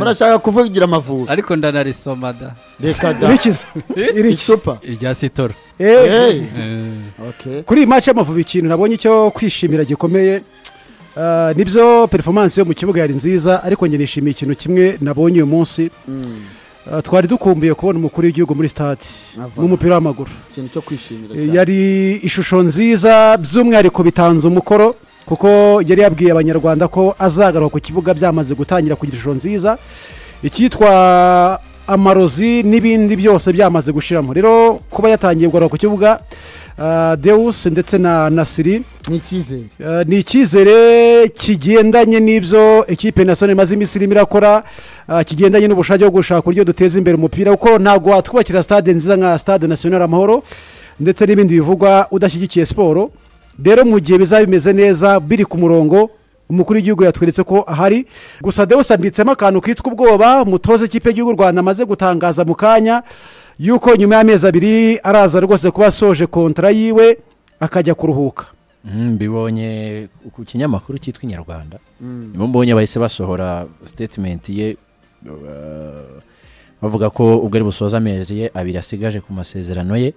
murashaka kuvugira amavubi ariko ndanarisoma da. Reka da. Icupa irya sitoro Eh, Hey. Eh, Okay. kuri iyi match y'amavubi ikintu nabonye cyo kwishimira gikomeye ni byo performance yo mu kibuga yari nziza ariko njye nishimiye ikintu kimwe nabonye uyu munsi. Mm. Twari dukumbuye kubona umukuru w'igihugu muri stade Ava. mu mupira w'amaguru. Ikintu cyo kwishimira Eh, cyane. yari ishusho nziza by'umwihariko bitanze umukoro. Kuko yari yabwiye abanyarwanda ko azagaruka ku kibuga byamaze gutangira kugira ishusho nziza icyitwa amarozi n'ibindi byose byamaze gushiramo. Rero kuba yatangiye kugaruka ku kibuga ah, deus ndetse na nasiri ni icyizere. Uh, ni icyizere kigendanye n'ibyo ekipe nasiyonari imaze iminsi irimo irakora uh, kigendanye n'ubushake bwo gushaka uburyo duteza imbere umupira kuko ntabwo watwubakira stade nziza nka stade nasiyonari amahoro ndetse n'ibindi bivugwa udashyigikiye siporo. Rero mu gihe bizaba bimeze neza biri ku murongo umukuru w'igihugu yatweretse ko ahari. Gusa deus ambitsemo akantu kitwa ubwoba umutoza ikipe y'igihugu rwanda amaze gutangaza mu kanya yuko nyuma y'amezi abiri araza rwose kuba asoje kontara yiwe akajya kuruhuka. Mm, mbibonye ku kinyamakuru cyitwa inyarwanda. Nibo mbonye bahise basohora statement ye uh, bavuga ko ubwo ari busoza amezi ye abiri asigaje ku masezerano ye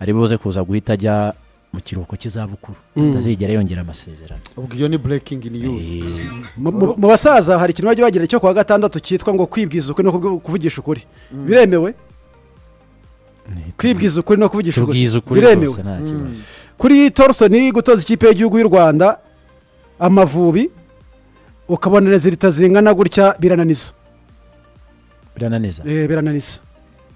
ari buze kuza guhita ajya mu kiruhuko cy'izabukuru. Mm. atazigera yongera amasezerano. Ubwo iyo ni breaking news. Eh, mu mu- basaza hari ikintu bajya bagira cyo kuwa gatandatu cyitwa ngo kwibwiza ukuri no kuvu- kuvugisha ukuri. Biremewe? Kwibwiza ukuri no kuvugisha ukuri. Biremewe. kibazo. Kuri torusoni gutoza ikipe y'igihugu y'u rwanda amavubi ukabona rezilita zingana gutya birananiza birananiza. Eh, birananiza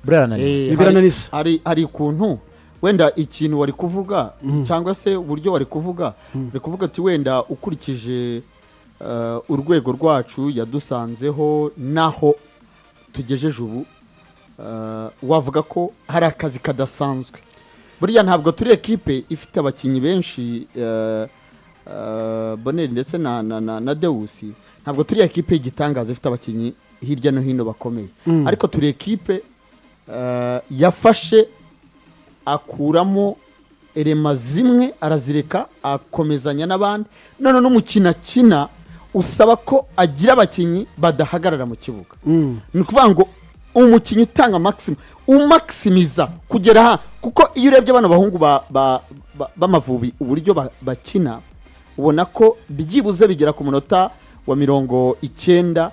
birananiza. Eh, hari- birananiza hari hari ukuntu wenda ikintu wari kuvuga cyangwa se uburyo wari kuvuga. Uri kuvuga ati wenda ukurikije eh, urwego rwacu yadusanzeho n'aho tugejeje ubu eh, wavuga ko hari akazi kadasanzwe. Buriya ntabwo turi ekipe ifite abakinnyi benshi eh, boneri ndetse na na na, na dewusi ntabwo turi ekipe y'igitangaza ifite abakinnyi hirya no hino bakomeye. Mm. ariko turi ekipe yafashe akuramo erema zimwe arazireka akomezanya n'abandi none n'umukino akina usaba ko agira abakinnyi badahagarara mu kibuga Mm. ni ukuvuga ngo umukinnyi utanga maximum umakisimiza kugera aha kuko iyo urebye bano bahungu ba- ba- ba- b'amavubi uburyo ba- bakina ubona ko byibuze bigera ku munota wa mirongo icyenda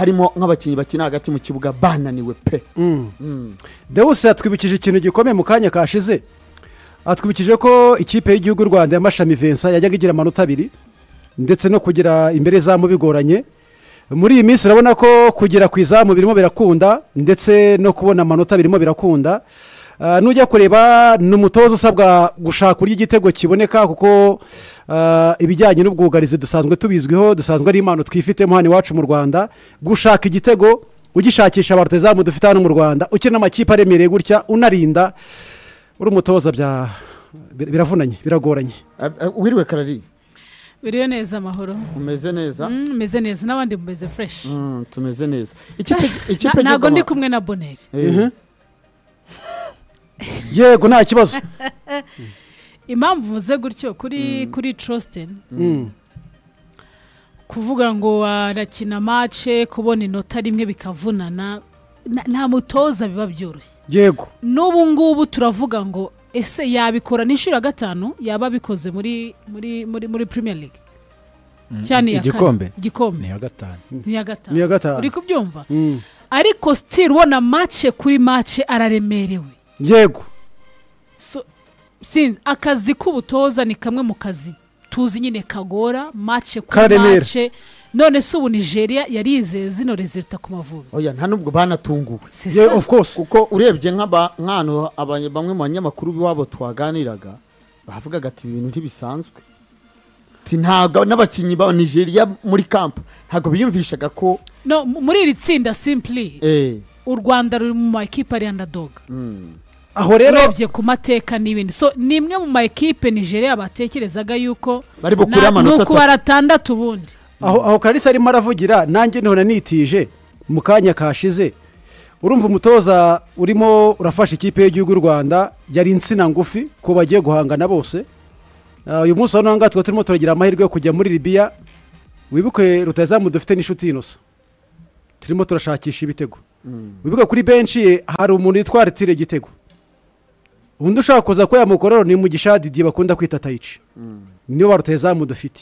harimo nk'abakinnyi bakina hagati mu kibuga bananiwe pe Mm. Mm. dewusi yatwibukije ikintu gikomeye mu kanya kashize atwibukije ko ikipe y'igihugu y'u rwanda y'amashami vensa yajyaga igira amanota abiri ndetse no kugera imbere y'izamu bigoranye muri iyi minsi urabona ko kugera ku izamu birimo birakunda ndetse no kubona amanota birimo birakunda nujya kureba ni umutoza usabwa gushaka uburyo igitego kiboneka kuko ah, ibijyanye n'ubwugarizi dusanzwe tubizwiho dusanzwe ari impano twifitemo hano iwacu mu rwanda. Gushaka igitego ugishakisha abarutazamu dufite hano mu rwanda ukina amakipe aremereye gutya unarinda uri umutoza biravunanye biragoranye. Wiriwe karari? Biriyo neza amahoro. Umeze neza? Mm, meze neza n'abandi mumeze fureshi Mm, tumeze neza. Ntabwo ndi kumwe na boneri Eh, yego nta kibazo. Impamvu mvuze gutyo kuri kuri trositeni Mm. kuvuga ngo arakina mace kubona inota rimwe bikavunana na- nta mutoza biba byoroshye. Yego. N'ubu ngubu turavuga ngo ese yabikora n'inshuro ya gatanu yaba abikoze muri muri muri muri premier league? Cyane iya kane. igikombe? Igikombe. Ni iya gatanu. Ni iya gatanu. Uri kubyumva? Mm. ariko sitiri ubona mace kuri mace araremerewe. Yego So, sinzi akazi k'ubutoza ni kamwe mu kazi tuzi nyine kagora mace kuri Karemera. mace none se ubu nigeria yarizeye zino rezilita ku mavubi? Oya nta nubwo banatunguwe. Of course. Kuko urebye nk'aba- nk'ahantu aba- bamwe mu banyamakuru b'iwabo twaganiraga bavugaga ati ibi bintu ntibisanzwe. Ntabwo n'abakinnyi ba nigeria muri kampu ntabwo biyumvishaga ko muri iri tsinda simply eh, u rwanda ruri mu ma ekipe ari andadoga mm, aho rero urebye ku mateka n'ibindi. So ni imwe mu ma ekipe nigeria batekerezaga yuko bari bukure amanota atatu. ukubara atandatu ubundi. Aho aho karisa arimo aravugira nanjye ni ho nanitije mu kanya kashize. Urumva umutoza urimo urafasha ikipe y'igihugu y'u rwanda yari insina ngufi ko bagiye guhangana bose. Ah, uyu munsi hano ngaha tukaba turimo turagira amahirwe yo kujya muri libiya wibuke rutazamu dufite n'inshuti inosa turimo turashakisha ibitego. Wibuke kuri benshi hari umuntu witwa retire igitego. Undi ushaka kuza ko yamukorera ni mugisha didiye bakunda kwita tayici niyo ba rutayezamu dufite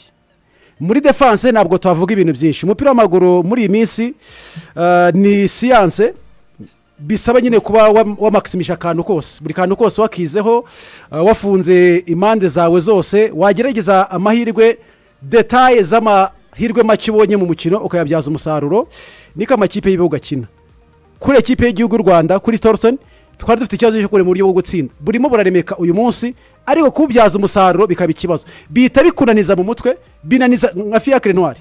muri defanse ntabwo twavuga ibintu byinshi. Umupira w'amaguru muri iyi minsi ah, ni siyanse bisaba nyine kuba wa- wamaximisha akantu kose. Buri kantu kose wakizeho ah, wafunze impande zawe zose wagerageza amahirwe detaye z'amahirwe make ubonye mu mukino ukayabyaza umusaruro. Niko amakipe y'ibihugu akina. Kuri ekipe y'igihugu y'u rwanda kuri torusoni twari dufite ikibazo cyo kurema uburyo bwo gutsinda. Burimo buraremeka uyu munsi ariko kuwubyaza umusaruro bikaba ikibazo. Bihita bikunaniza mu mutwe binaniza nka fiyakire ntwari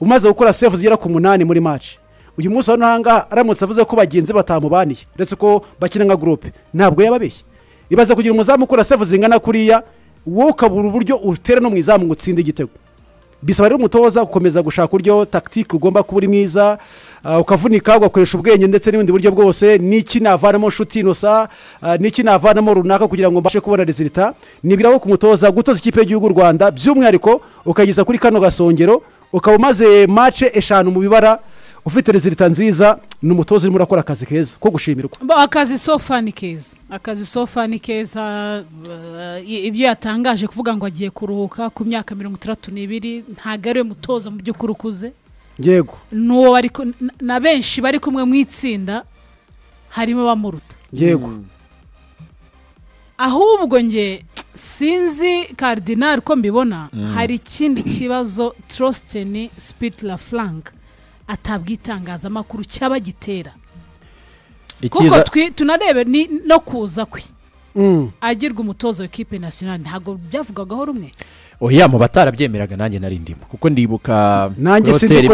umaze gukora sefu zigera ku munani muri maci uyu munsi hano ahangaha aramutse avuze ko bagenzi batamubaniye. Uretse ko bakina nka gurupe ntabwo yababeshye ibaze kugira umuzamu ukora sefu zingana kuriya wowe ukabura uburyo utera no mu izamu ngo utsinde igitego. Bisaba rero umutoza gukomeza gushaka uburyo takitike ugomba kuba uri mwiza ukavunika ugakoresha ubwenge ndetse n'ubundi buryo bwose n'iki navanamo nshuti inosa ah, n'iki navanamo runaka kugira ngo mbashe kubona rezilita ni ibiraho ku mutoza gutoza ikipe y'igihugu rwanda by'umwihariko ukageza kuri kano gasongero ukaba umaze mace eshanu mu bibara ufite rezilita nziza ni umutoza urimo urakora akazi keza ko gushimirwa akazi sofa ni keza. Akazi sofa ni keza i- ibyo yatangaje kuvuga ngo agiye kuruhuka ku myaka mirongo itandatu n'ibiri ntabwo ari we mutoza mu by'ukuri ukuze. Yego. N'uwo bari na benshi bari kumwe mu itsinda harimo abamuruta yego. Ahubwo nge sinzi karidinari ko mbibona hari ikindi kibazo trositeni sipitira furank atabwa itangazamakuru cyaba gitera. Kuko tunarebe ni no kuza kwe. Mm. agirwa umutoza w'ikipe nasiyonari ntabwo byavugagaho rumwe oya mu batarabyemeraga nanjye nari ndimo. Kuko ndibuka Nanjye hoteli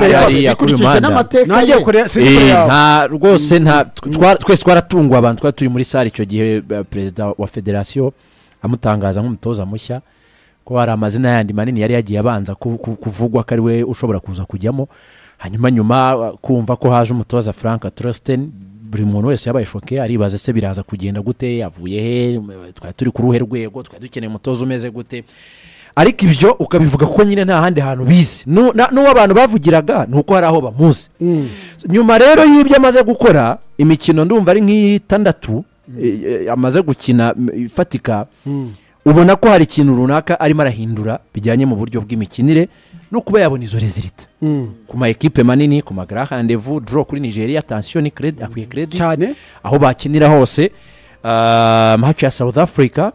bikurikije muhanda n'amateka nanjye Eh, nta rwose nta twa- twese twaratungwa abantu twari turi muri sare icyo gihe eh, perezida wa federasiyo amutangaza nk'umutoza mushya ko hari amazina yandi manini yari yagiye abanza ku- ku- kuvugwa ko ari we ushobora kuza kujyamo. Hanyuma nyuma uh, kumva ko haje umutoza frank trositen buri muntu wese yabaye shoke aribaza se biraza kugenda gute avuye he? Twari turi ku ruhe rwego twari dukeneye umutoza umeze gute? Ariko ibyo ukabivuga kuko nyine nta handi hantu bizi n'uwo abantu bavugiraga ni uko hari aho bamuzi Mm. nyuma rero y'ibyo amaze gukora imikino ndumva ari nk'itandatu eh, eh, amaze gukina ifatika Mm. ubona ko hari ikintu runaka arimo arahindura bijyanye mu buryo bw'imikinire no kuba yabona izo rezilita Mm. ku ma ekipe manini ku magara handevu doro kuri nigeria tansiyo ni kredi akwiye cyane aho bakinira hose Ah, match ya south africa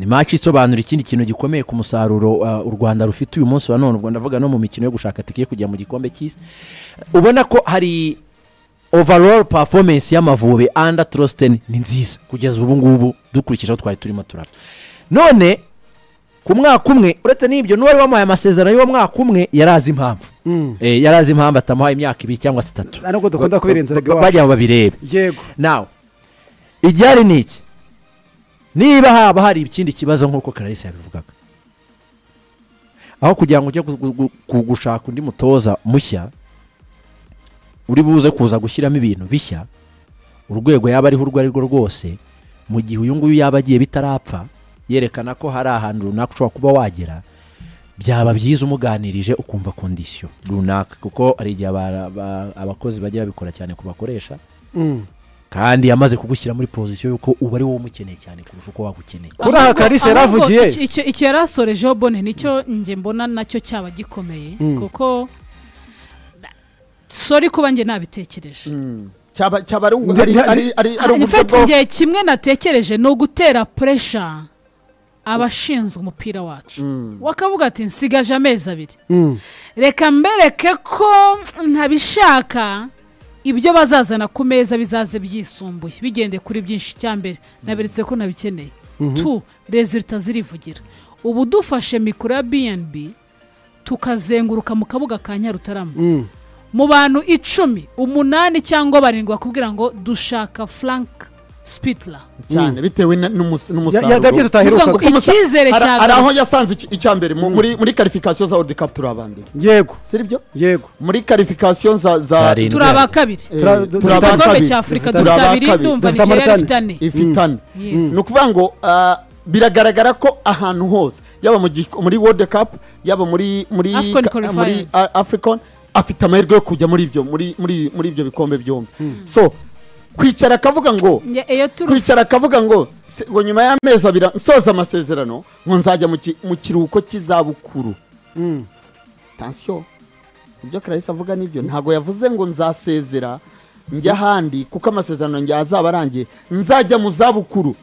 ni match isobanura ikindi kintu gikomeye ku musaruro ah, u rwanda rufite uyu munsi wa none ubwo ndavuga no mu mikino yo gushaka tike yo kujya mu gikombe cy'isi ubona ko hari overall performance y'amavubi under trositen ni nziza. Kugeza ubu ngubu dukurikije aho twari turimo turava none ku mwaka umwe uretse n'ibyo n'uwari wamuhaye amasezerano y'uwo mwaka umwe yari azi impamvu. Mm. Eh, yari azi impamvu atamuhaye imyaka ibiri cyangwa se itatu. Nta nubwo dukunda kubirenza rega Ba- iwacu. bajya ngo babirebe. Yego. Nawe igihari ni iki niba haba hari ikindi kibazo nk'uko karayisi yabivugaga. Aho kugira ngo ujye gu- gu- gu- gushaka undi mutoza mushya uri buze kuza gushyiramo ibintu bishya urwego yaba ariho urwo ari rwo rwose mu gihe uyu nguyu yaba agiye bitarapfa yerekana ko hari ahantu runaka ushobora kuba wagera byaba byiza umuganirije ukumva kondisiyo runaka. kuko hari igihe aba- aba- abakozi bajya babikora cyane ku bakoresha. Mm. Kandi yamaze kugushyira muri pozisiyo y'uko uba ari wowe umukeneye cyane kurusha uko wagukeneye. Kuri aha ahubwo yaravugiye. icyo yari asorejeho bone ni cyo njye mbona na cyo cyaba gikomeye. Mm. kuko sori kuba njye nabitekereje. Cyaba cyaba ari Nde- ari nde- ari ari ari in uburyo bwo njye kimwe natekereje ni ugutera puresha abashinzwe umupira wacu. Wakavuga ati nsigaje amezi abiri. Reka mbereke ko ntabishaka. Ibyo bazazana ku meza bizaze byisumbuye bigendeye kuri byinshi cyambere naberetse ko nabikeneye. Tu rezilita zirivugira. Ubu dufashe mikoro ya bnb tukazenguruka mu kabuga ka nyarutarama. Mm. mu bantu icumi umunani cyangwa barindwi bakubwira ngo dushaka frank spitler cyane bitewe ya David n'umusaruro tutaheruka Kuko umusa- icyizere hari- hari aho yasanze icya mbere mu- muri karifikasiyo za world cup turi abambere yego. Si byo yego. Muri karifikasiyo za za turi aba kabiri. Eh, turi dufite aba igikombe kabiri. cya afurika dufite abiri ndumva nigeria ifite ane ifite ane ni ukuvuga ngo ah, biragaragara ko ahantu hose yaba muri world cup yaba muri muri african afite amahirwe yo kujya muri ibyo muri ibyo bikombe byombi. So kwicara akavuga ngo kwicara akavuga ngo ngo nyuma y'amezi abiri nsoza amasezerano ngo nzajya mu ki- mu kiruhuko cy'izabukuru. Tansiyo ibyo karayisi avuga ni byo ntabwo yavuze ngo nzasezera njya ahandi kuko amasezerano yanjye azaba arangiye. Nzajya mu zabukuru.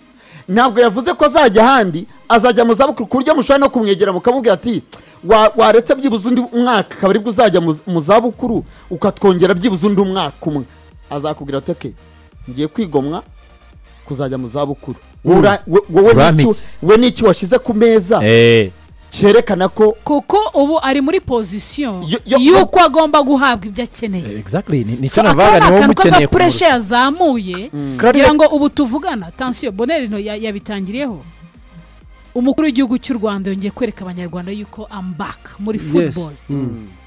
Ntabwo yavuze ko azajya ahandi azajya mu zabukuru ku buryo mushobora no kumwegera mukamubwira ati "Wa- waretse byibuze undi mwaka akaba ari bwo uzajya mu- mu zabukuru ukatwongera byibuze undi mwaka umwe. Azakubwira ati "Okay, ngiye kwigomwa kuzajya mu zabukuru. Wowe n'iki- we n'iki washyize ku meza? Eh, cyerekana ko kuko ubu ari muri pozisiyo Yo- yo- y'uko agomba guhabwa ibyo akeneye. Exactly. Ni- So, ni cyo ako navugaga ni wowe akantu umukeneye k'agapureshe kumurusha yazamuye kugira ngo ubu tuvugana. Tansiyo boneri yabitangiriyeho. Umukuru w'igihugu cy'u rwanda yongeye kwereka abanyarwanda yuko ambaka muri football.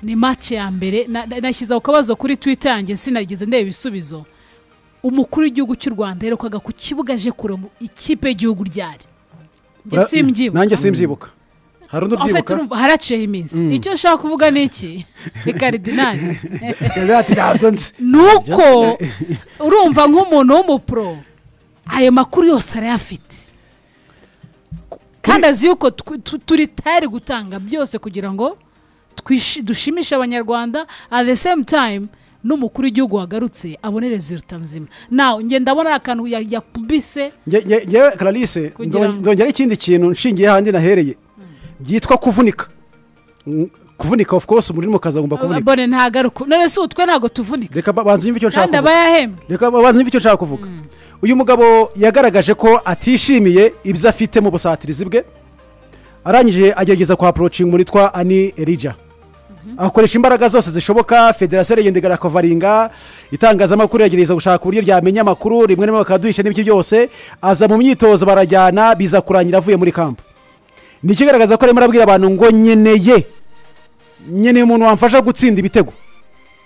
Ni match ya mbere. Na- na- nashyize ako kabazo kuri twitter yanjye sinageze ndeba ibisubizo. Umukuru w'igihugu cy'u rwanda yerekwaga ku kibuga aje kurema ikipe y'igihugu ryari? Nanjye simbyibuka hari undi ubyibuka haraciyeho iminsi. Icyo nshaka kuvuga ni iki? Ni nzi. Ni uko urumva nk'umuntu w'umupro ayo makuru yose arayafite. Kandi azi yuko turi tayari gutanga byose kugira ngo dushimishe abanyarwanda. At the same time n'umukuru w'igihugu wagarutse abone resulta nzima. Nawe njye ndabona ari akantu ya- yakubise Nge- nge- ngewe ngo- ndongera ikindi kintu nshingiye handi nahereye. Byitwa kuvunika. Kuvunika of course muri mu kazi agomba kuvunika. bone ntagaruka. None se utwe ntabwo tuvunika? Reka ba- banza unyumve icyo nshaka kandi kuvuga. aba yahembwe reka banza unyumve icyo nshaka kuvuga. Uyu mugabo yagaragaje ko atishimiye ibyo afite mu busatirizi bwe. Arangije agerageza kwa approaching umuntu witwa ani erija akoresha imbaraga zose zishoboka federasiyo aragenda igarakavaringa itangazamakuru yagerageza gushaka uburyo ryamenya amakuru rimwe na rimwe bakaduhisha n'ibiki byose aza mu myitozo barajyana biza kurangira avuye muri kampu ni ikigaragaza ko arimo arabwira abantu ngo nyeneye nyeneye umuntu wamfasha gutsinda ibitego.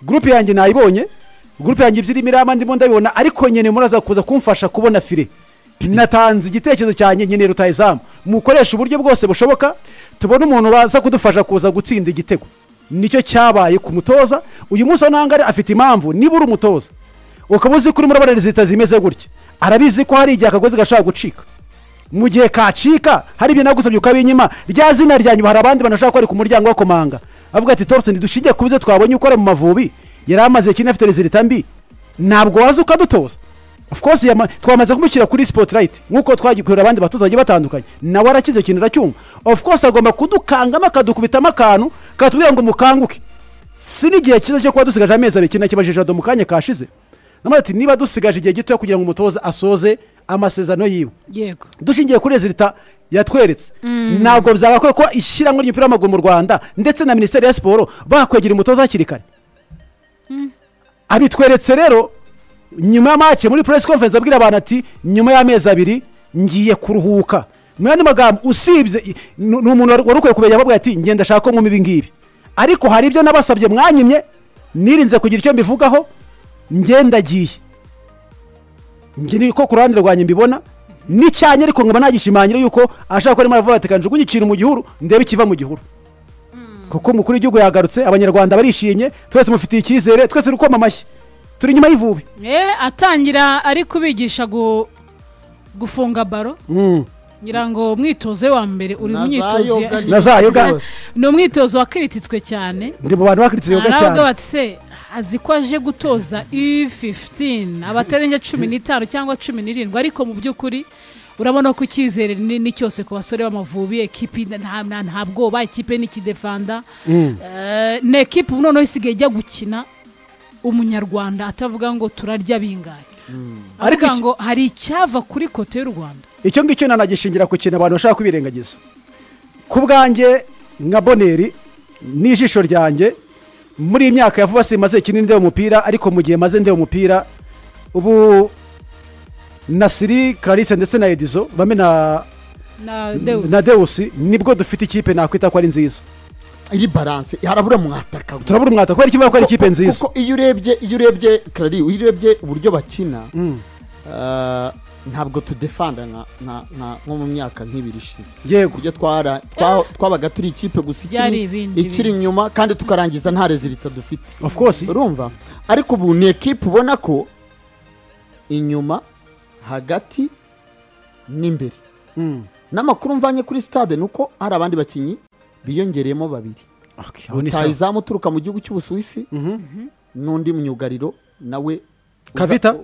Gurupe yanjye nayibonye gurupe yanjye ibyirimo irama ndimo ndabibona ariko nyeneye muraza kuza kumfasha kubona fire natanze igitekerezo cyanjye nyeneye rutayizamu mukoresha uburyo bwose bushoboka tubone umuntu baza kudufasha kuza gutsinda igitego. Ni cyo cyabaye ku mutoza. Uyu munsi nangare afite impamvu niba uri umutoza ukaba uzi ko urimo urabona rezita zimeze gutya. Arabizi ko hari igihe akagozi gashobora gucika. Mu gihe kacika hari ibyo nagusabye ukabinyima rya zina ryanyu hari abandi bantu bashobora ku muryango bakomanga avuga ati torosoni dushingiye ku byo twabonye ukora mu mavubi. Yari amaze ikintu afite rezilita mbi? Ntabwo waza ukadutoza of course twamaze kumushyira kuri spotirayiti nk'uko twagikorera abandi batoza bagiye batandukanye. Nawe arakize ikintu aracyumva. Of course agomba kudukangamo akadukubitamo akantu katubwira ngo mukanguke. Si n'igihe cyiza cyo kuba dusigaje amezi abiri kinakibajije ado mu kanya kashize? Ati niba dusigaje igihe gito kugira ngo umutoza asoze amasezerano yiwe. Yego. Dushingiye kuri rezilita yatweretse. Ntabwo byagakwiye ko ishyirahamwe ry'umupira w'amaguru mu rwanda ndetse na minisiteri ya siporo bakwegera umutoza hakiri kare? Abitweretse rero nyuma ya make muri press conference abwira abantu ati nyuma y'amezi abiri ngiye kuruhuka. Yandi magambo usibye ni umuntu wari ukwiye kumenya ababwira ati ngenda ashaka ko nkuma ibi ngibi. Ariko hari ibyo nabasabye mwanyimye nirinze kugira icyo mbivugaho ngenda agiye njye ni ko ku ruhande rwanjye mbibona n'icyanya ariko nkaba nagishimangira yuko ashaka ko arimo aravuga ati kanjye ikintu mu gihuru ndebe ikiva mu gihuru. Kuko umukuru w'igihugu yagarutse abanyarwanda barishimye twese tumufitiye icyizere twese turi koma amashyi turi inyuma y'ivubi. Eh, atangira ari kubigisha gu- gufunga baro. Mm. Ngira ngo umwitozo wa mbere uri ya- ni- na za yoga? Ni umwitozo wakirititswe cyane. Ndi mu bantu bakiritse yoga cyane. azi ko aje gutoza u15 abatarenze cumi n'itanu cyangwa cumi n'irindwi. Ariko mu by'ukuri urabona ko icyizere ni ni cyose ku basore b'amavubi ekipi nta nta- nta bwoba ikipe n'ikidefanda. Eh, ni ekipi noneho isigaye ijya gukina umunyarwanda atavuga ngo turarya bingahe? Ariko ngo hari icyava kuri kote y'u rwanda icyo ngicyo nanagishingira ku kintu abantu bashaka kubirengagiza. Ku bwanjye nka boneri n'ijisho ryanjye. Muri iyi myaka ya vuba simaze kinini ndeba umupira ariko mu gihe maze ndeba umupira ubu nasiri clarisse ndetse na edizo bame na na Deus. na dewusi ni bwo dufite ikipe nakwita ko ari nziza. Iri baranse harabura mwataka turabura umwata kubera ikibazo ko ari ikipe nziza? Kuko iyo urebye iyo urebye karari iyo urebye uburyo bakina Mm. ah, ntabwo tudefanda nko mu myaka nk'ibiri ishize. Yego. Twara twa- twabaga turi ikipe gusa ikiri- inyuma kandi tukarangiza nta rezilita dufite. Of course. Urumva? Ariko ubu ni ekipe ubona ko inyuma hagati n'imbere. Mm. n'amakuru mvanye kuri stade ni uko hari abandi bakinnyi biyongereyemo babiri. Rutayizamu uturuka mu gihugu cy'ubusuwisi Mhm. n'undi myugariro nawe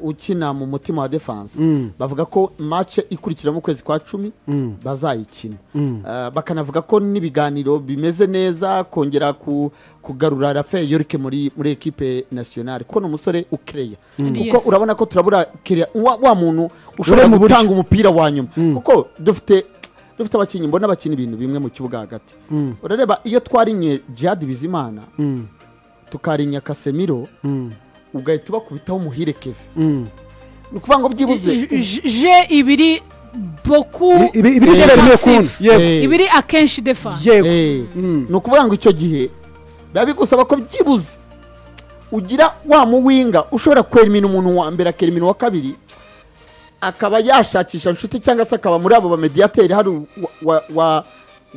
ukina mu mutima wa defanse Mm. bavuga ko mace ikurikira mu kwezi kwa cumi Mm. bazayikina. Mm. Uh, bakanavuga ko n'ibiganiro bimeze neza kongera ku, kugarura rafael yorike muri muri ekipe nationale. Kuko ni umusore ukereya kuko urabona ko turabura kereya wa, muntu ushobora gutanga umupira wa nyuma. Kuko dufite dufite abakinnyi mbona bakina ibintu bimwe mu kibuga hagati. Mm. urareba iyo twarinye jihad bizimana Mm. tukarinya kasemiro Mm. ugahita ubakubitaho umuhire keve ni ukuvuga ngo byibuze. Je ibiri boku ibiri Eh. ibiri akenshi defa. Yego. Eh, ni ukuvuga ngo icyo gihe biba bigusaba ko byibuze. Ugira wa muwinga ushobora kwerimina umuntu wa mbere akerimina uwa kabiri akaba yashakisha inshuti cyangwa se akaba muri abo bamediyateri hari wa- wa- wa-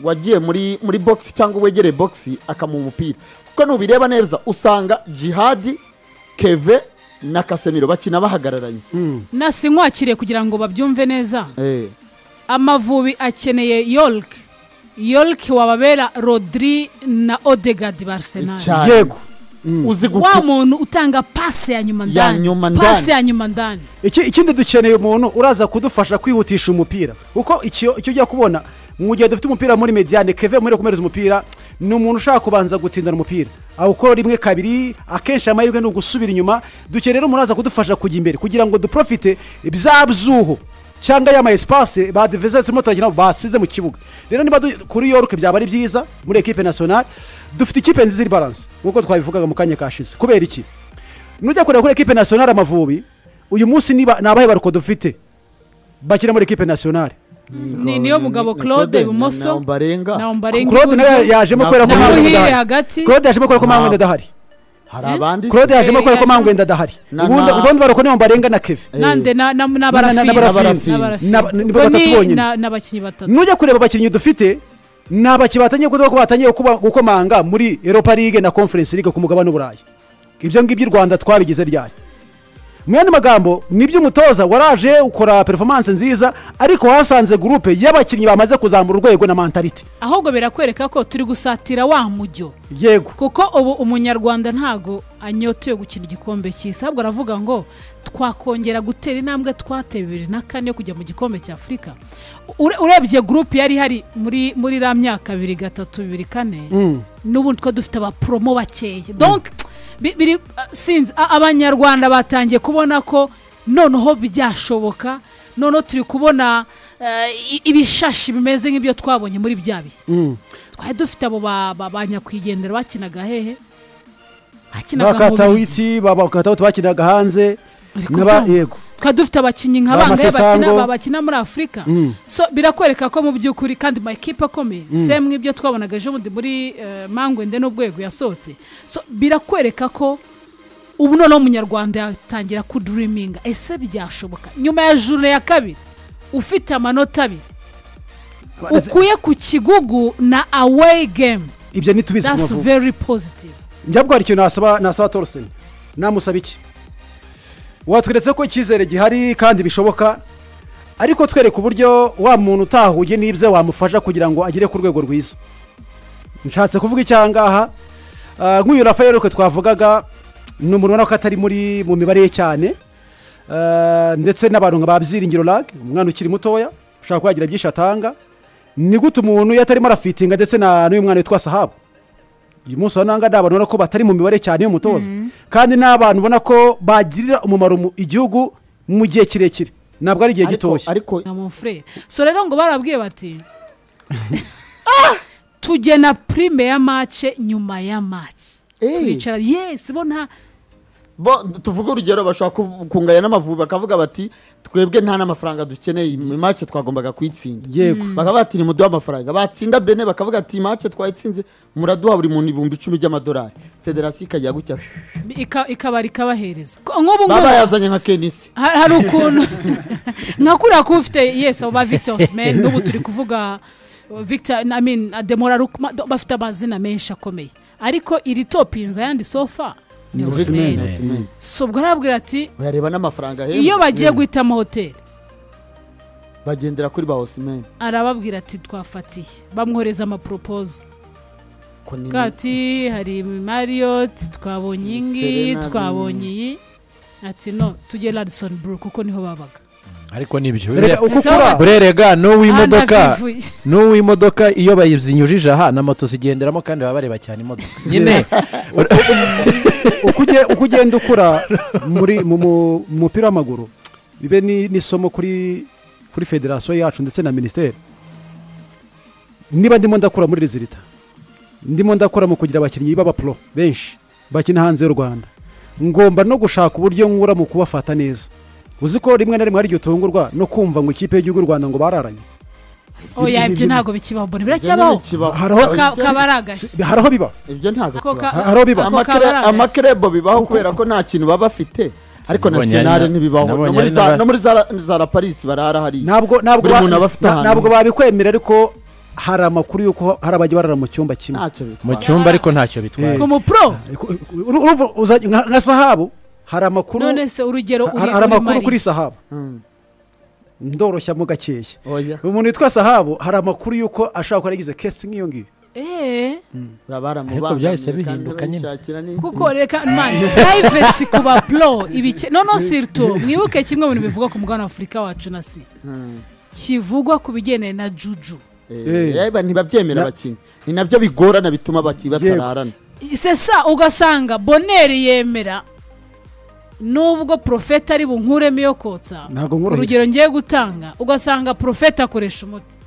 wagiye muri muri bogisi cyangwa wegereye bogisi akamuha umupira. Kuko nubireba neza usanga jihadi keve na kasemiro bakina bahagararanye. Mm. nasi nkwakiriye kugira ngo babyumve neza. Eh, amavubi akeneye york york wababera rodri na odegard barsenal. Yego. Uzi wa muntu utanga pase ya nyuma Ya ndani? ndani. ya nyuma ndani. Iki- ikindi dukeneye umuntu uraza kudufasha kwihutisha umupira. Kuko icyo icyo ujya kubona mu gihe dufite umupira muri mediane keve muri kumereza umupira ni umuntu ushaka kubanza gutindana umupira. Awukora rimwe kabiri akenshi amahirwe ni ugusubira inyuma. Dukeneye rero umuntu uraza kudufasha kujya imbere kugira ngo duprofite bya byuho cyangwa ya mayesipasi badivize ba divize turimo turakina basize mu kibuga. Rero niba kuri yoruke byaba ari byiza muri ekipe nasiyonari dufite ikipe nziza iri baranse nk'uko twabivugaga mu kanya kashize kubera iki? Nujya kureba kuri ekipe nasiyonari amavubi uyu munsi niba ni abahe baruko dufite? Bakina muri ekipe nasiyonari ni niyo mugabo claude ibumoso claude nawe yajemo kubera ko Na- na mpamvu hari abandi claude yajemo kubera ko mpamvu adahari Na- ubundi baruko niyo mbarenga na keve nande na na na na- na- barafini na barafini. Na Na- barafini. nibo batatu ni bonyine. na- n'abakinnyi batatu? Nujya kureba abakinnyi dufite ni abakinnyi batangiye kuvuga ko batangiye gukomanga muri europa league na conference league ku mugabane w'uburayi ibyo ngibyo u rwanda twabigize ryari? Yandi magambo ni byo umutoza waraje ukora performance nziza ariko wasanze gurupe y'abakinnyi bamaze kuzamura urwego na mentalite ahubwo birakwereka ko turi gusatira wa mujyo yego. Kuko ubu umunyarwanda ntago anyotewe gukina igikombe cy'isi. Ahubwo aravuga ngo twakongera gutera intambwe twateye bibiri na kane yo kujya mu gikombe cya afurika. Ure- urebye gurupe yari ihari muri muri iriya myaka bibiri gatatu bibiri kane? Mm. n'ubundi two dufite abaporomo bakeya. Donc bi- biri sinzi a- abanyarwanda batangiye kubona ko noneho byashoboka noneho turi kubona i- ibishashi bimeze nk'ibyo twabonye muri bya bihe. Mm. twari dufite abo ba nyakwigendera bakinaga hehe? Bakinaga mu bakatawiti bakinaga hanze. Yego. Twari dufite abakinnyi nka Ba bangahe bakina muri afurika Mm. so birakwereka ko mu by'ukuri kandi mu ekipa akomeye. Semwe ibyo twabonaga ejo bundi muri eh, mangwende n'ubwego yasohotse. So birakwereka ko ubu noneho umunyarwanda yatangira kuduriminga ese byashoboka? Nyuma ya jure ya kabiri ufite amanota abiri. Ukuye ku kigugu na away game. Ibyo ntitubizi ku that's Mavubi. very positive. Njya bwari ikintu nasaba nasaba torsten. Namusaba iki? Watweretse ko icyizere gihari kandi bishoboka ariko twereka uburyo wa muntu utahuye n'ibyo wamufasha kugira ngo agere ku rwego rwiza. Nshatse kuvuga icyangaha ah, nk'uyu rafael twe twavugaga ni umuntu ubona ko atari muri mu mibare ye cyane Ah, ndetse n'abantu nka ba byiringiro lag umwana ukiri mutoya ushobora kuba yagira byinshi atanga. Ni gute umuntu iyo atarimo arafitinga ndetse n'uyu mwana witwa sahabu? Uyu munsi wa nanga ni abantu ubona ko batari mu mibare cyane y'umutoza. Kandi ni abantu ubona ko bagirira umumaro mu igihugu mu gihe kirekire. Ntabwo ari igihe ariko gitoya ariko so rero ngo barabwiye bati tugena prime ya mace nyuma ya mace eh, turicara yesi bo nta tuvuge urugero bashobora ku- kunganya n'amavubi bakavuga bati twebwe nta n'amafaranga dukeneye. Iyi match twagombaga kuyitsinda. Yego. Bakaba bati nimuduhe amafaranga? Batsinda bene bakavuga ati iyi match twayitsinze. Muraduha buri muntu ibihumbi icumi by'amadolari. Federasiyo ikajya gutya. Ika- ikabara ikabahereza baba ngubu yazanye nka kenisi ha- hari ukuntu nka kuriya kuba ufite yes abo ba victor osman n'ubu turi kuvuga victor Rukma, do- bafite amazina menshi akomeye. Ariko iri topinza ayandi sofa Osimhen. so ubwo arabwira ati uyareba n'amafaranga iyo bagiye guhitamo hoteli. Bagendera kuri ba osimeni arababwira ati twafatiye. Bamwohereza amaporopozo ati hari mariyoti twabonye iyi ngiyi twabonye iyi. Ati no tujye radisoni buru kuko ni ho babaga. Ariko ukura bati- urerega n'uw'imodoka Anavivuye. n'uw'imodoka iyo bazinyujije aha na moto zigenderamo kandi baba bareba cyane imodoka. Nyine. Uko uge- uko ugenda ukura muri mu mu- mu mupira w'amaguru bibe ni- n'isomo kuri kuri federasiyo yacu ndetse na minisiteri? Niba ndimo ndakura muri rezilita ndimo ndakora mu kugira abakinnyi b'abapuro benshi bakina hanze y'u rwanda ngomba no gushaka uburyo nkura mu kubafata neza. Ko rimwe na rimwe hari igihe utungurwa no kumva ngo ikipe y'igihugu y'u rwanda ngo bararanye? Oya ibyo ntabwo bikibaho mbona biracyabaho kaba ari agashya si- haraho biba. Ibyo ntabwo Ako ka- kibaho. haraho biba. Ako Amakere- kaba ari agashya. amakerebo bibaho kubera ko nta kintu baba bafite. Ariko Sinabonye nasiyonari ari na- ntibibaho no muri za- la parisi barara hariya ntabwo ntabwo Buri muntu aba afite ahantu. ntabwo babikwemera ariko hari amakuru y'uko hari abajya barara mu cyumba kimwe. Mu cyumba ariko ntacyo bitwaye. Ku mupuro nka sahabu. Hari amakuru none se urugero hari amakuru kuri sahabu. Mm. ndoroshyamo gakeya oya. Umuntu witwa sahabu hari amakuru y'uko ashobora kuba yaragize kesi nk'iyo ngiyo. Eh, Ariko byahise bihinduka nyine. kuko reka mani purayivesi ku bapuro ibike noneho sirito mwibuke kimwe mu bintu bivugwa ku mugabane wa afurika wacu na si. Kivugwa ku bigendanye na juju. Eh. ntibabyemera Na- abakinnyi ni na byo bigorana bituma batararana. Sesa ugasanga boneri yemera nubwo porofeta ari bunkuremo iyo kotsa urugero ngiye gutanga ugasanga porofeta akoresha umuti.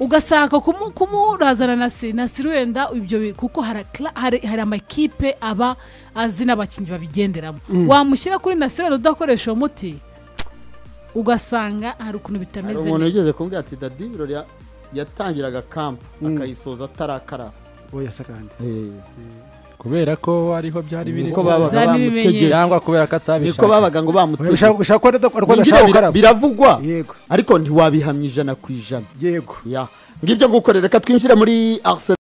Ugasanga kumu- kumurazana na siri na siri wenda ibyo kuko hari amakipe aba azi n'abakinnyi babigenderamo. Wamushyira kuri na siri wenda udakoresha uwo muti ugasanga hari ukuntu hari bitameze umuntu neza. wigeze kumbwira ati dadi birori ya- yatangiraga kampu akayisoza atarakaraba kubera ko ariho byari biri niko cyangwa kubera ko niko atabishaka babaga ngo bamutegetse bishaka bishaka ko adakora ko Ningira adashaka bira- gukaraba. biravugwa. Yego. Ariko ntiwabihamya ijana ku ijana. Yego. Ya. Ngibyo ngukorera reka twinjire muri arsenal.